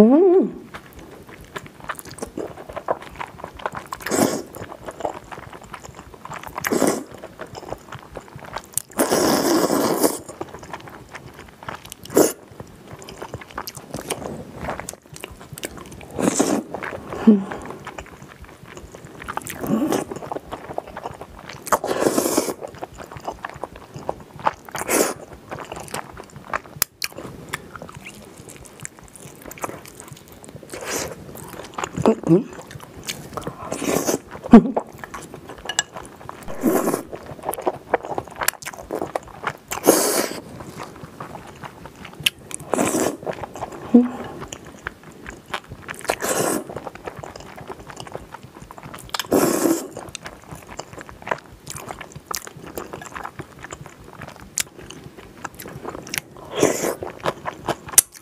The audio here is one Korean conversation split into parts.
음. 음. 음.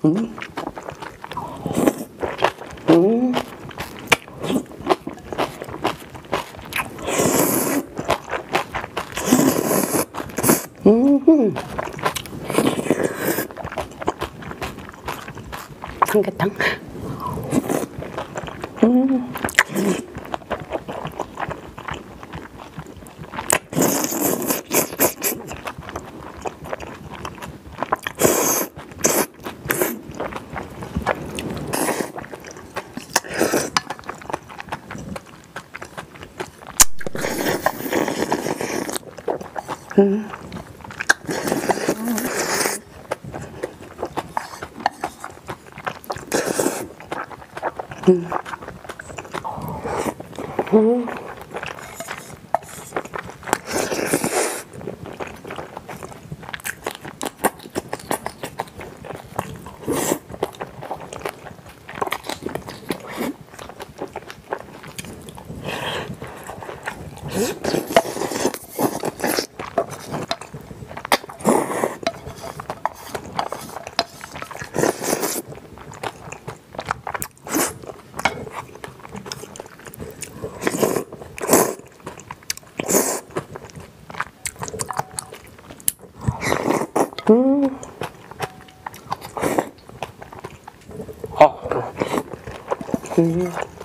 음. 삼계탕. 음. 음. 음. 음. Oops. 음. 아. 음.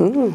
음.